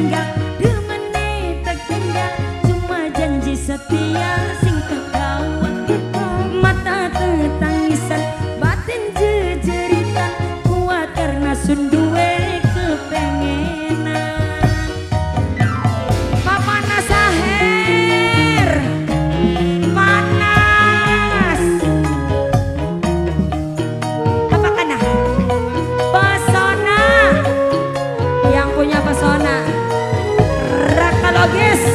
tenga biologis